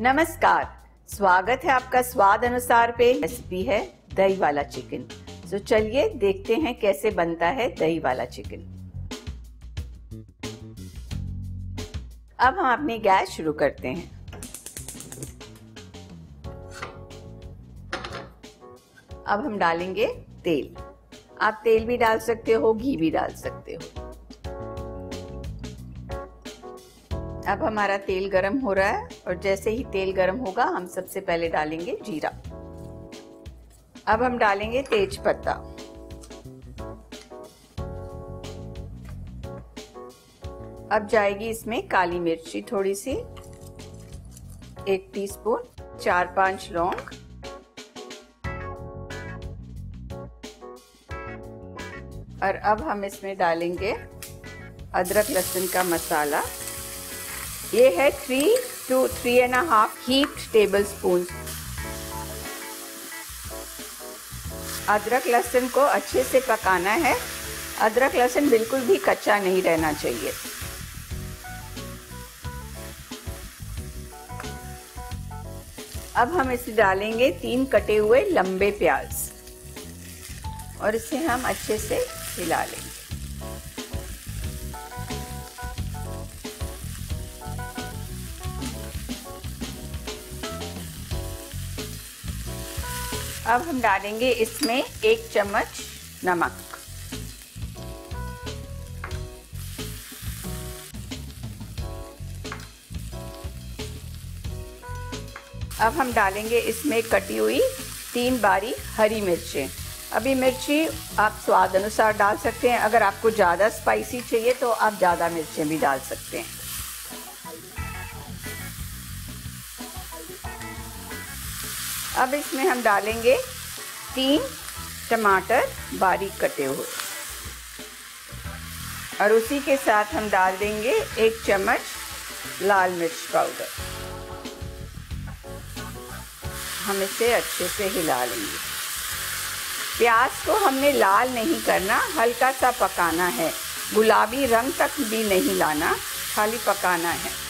नमस्कार। स्वागत है आपका स्वाद अनुसार पे। रेसिपी है दही वाला चिकन तो चलिए देखते हैं कैसे बनता है दही वाला चिकन अब हम अपनी गैस शुरू करते हैं। अब हम डालेंगे तेल। आप तेल भी डाल सकते हो, घी भी डाल सकते हो। अब हमारा तेल गरम हो रहा है और जैसे ही तेल गरम होगा, हम सबसे पहले डालेंगे जीरा। अब हम डालेंगे तेज पत्ता अब जाएगी इसमें काली मिर्ची थोड़ी सी एक टीस्पून चार पाँच लौंग। और अब हम इसमें डालेंगे अदरक लहसुन का मसाला। ये है three to three and half heat tablespoon अदरक लहसुन को अच्छे से पकाना है। अदरक लहसुन बिल्कुल भी कच्चा नहीं रहना चाहिए। अब हम इसे डालेंगे तीन कटे हुए लंबे प्याज। और इसे हम अच्छे से हिला लेंगे। अब हम डालेंगे इसमें एक चम्मच नमक। अब हम डालेंगे इसमें कटी हुई तीन बारी हरी मिर्चें। अभी मिर्ची आप स्वाद अनुसार डाल सकते हैं। अगर आपको ज़्यादा स्पाइसी चाहिए तो आप ज़्यादा मिर्चें भी डाल सकते हैं। अब इसमें हम डालेंगे तीन टमाटर बारीक कटे हुए। और उसी के साथ हम डाल देंगे एक चम्मच लाल मिर्च पाउडर। हम इसे अच्छे से हिला लेंगे। प्याज को हमने लाल नहीं करना, हल्का सा पकाना है। गुलाबी रंग तक भी नहीं लाना, खाली पकाना है।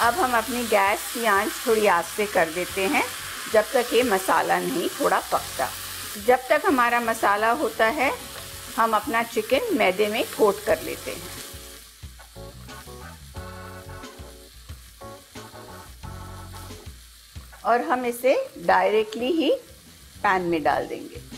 अब हम अपनी गैस की आँच थोड़ी आस्ते कर देते हैं, जब तक ये मसाला नहीं थोड़ा पकता। जब तक हमारा मसाला होता है, हम अपना चिकन मैदे में कोट कर लेते हैं। और हम इसे डायरेक्टली ही पैन में डाल देंगे।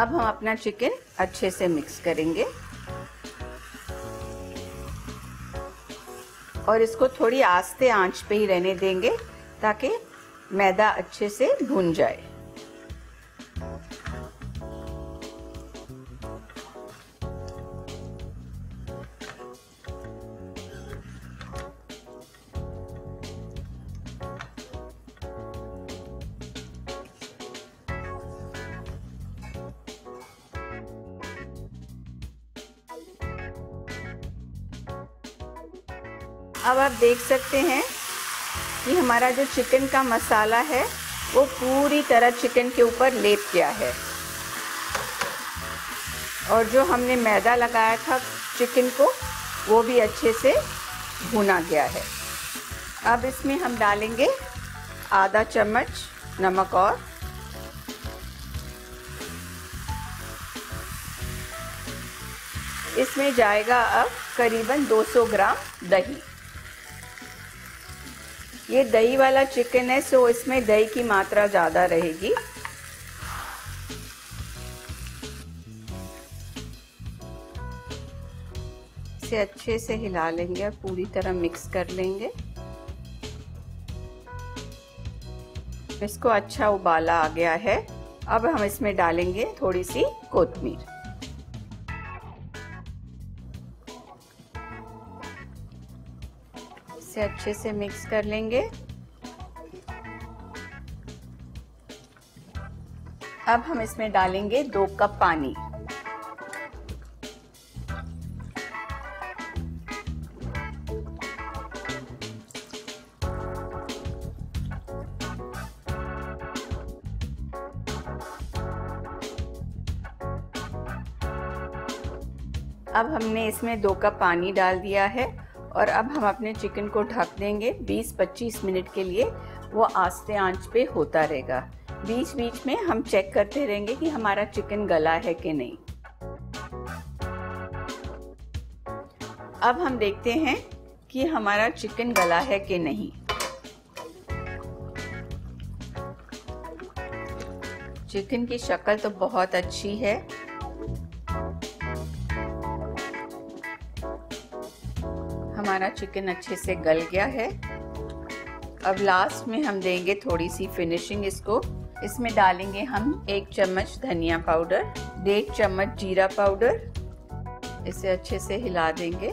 अब हम अपना चिकन अच्छे से मिक्स करेंगे। और इसको थोड़ी आस्ते आँच पे ही रहने देंगे ताकि मैदा अच्छे से भून जाए। अब आप देख सकते हैं कि हमारा जो चिकन का मसाला है, वो पूरी तरह चिकन के ऊपर लेप गया है। और जो हमने मैदा लगाया था चिकन को, वो भी अच्छे से भुना गया है। अब इसमें हम डालेंगे आधा चम्मच नमक और इसमें जाएगा अब करीबन 200 ग्राम दही। ये दही वाला चिकन है सो इसमें दही की मात्रा ज़्यादा रहेगी। इसे अच्छे से हिला लेंगे और पूरी तरह मिक्स कर लेंगे। इसको अच्छा उबाला आ गया है। अब हम इसमें डालेंगे थोड़ी सी कोतमीर इसे अच्छे से मिक्स कर लेंगे। अब हम इसमें डालेंगे दो कप पानी। अब हमने इसमें दो कप पानी डाल दिया है। और अब हम अपने चिकन को ढक देंगे। 20-25 मिनट के लिए वो आस्ते आँच पे होता रहेगा। बीच बीच में हम चेक करते रहेंगे कि हमारा चिकन गला है कि नहीं। अब हम देखते हैं कि हमारा चिकन गला है कि नहीं। चिकन की शक्ल तो बहुत अच्छी है। हमारा चिकन अच्छे से गल गया है। अब लास्ट में हम देंगे थोड़ी सी फिनिशिंग इसको। इसमें डालेंगे हम एक चम्मच धनिया पाउडर डेढ़ चम्मच जीरा पाउडर इसे अच्छे से हिला देंगे।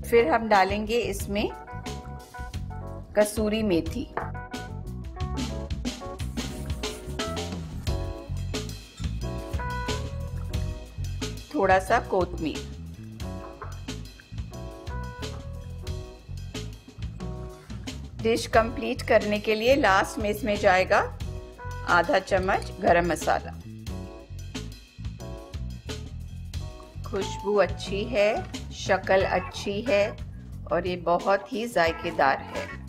फिर हम डालेंगे इसमें कसूरी मेथी। थोड़ा सा कोतमीर डिश कंप्लीट करने के लिए लास्ट में इसमें जाएगा आधा चम्मच गरम मसाला. खुशबू अच्छी है, शक्ल अच्छी है और ये बहुत ही जायकेदार है.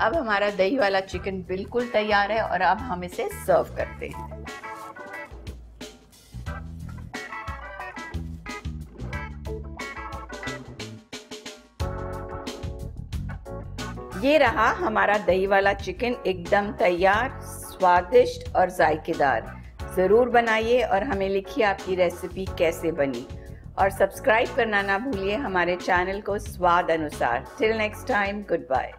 अब हमारा दही वाला चिकन बिल्कुल तैयार है और अब हम इसे सर्व करते हैं। ये रहा हमारा दही वाला चिकन एकदम तैयार, स्वादिष्ट और जायकेदार। ज़रूर बनाइए और हमें लिखिए आपकी रेसिपी कैसे बनी। और सब्सक्राइब करना ना भूलिए हमारे चैनल को स्वाद अनुसार। Till next time goodbye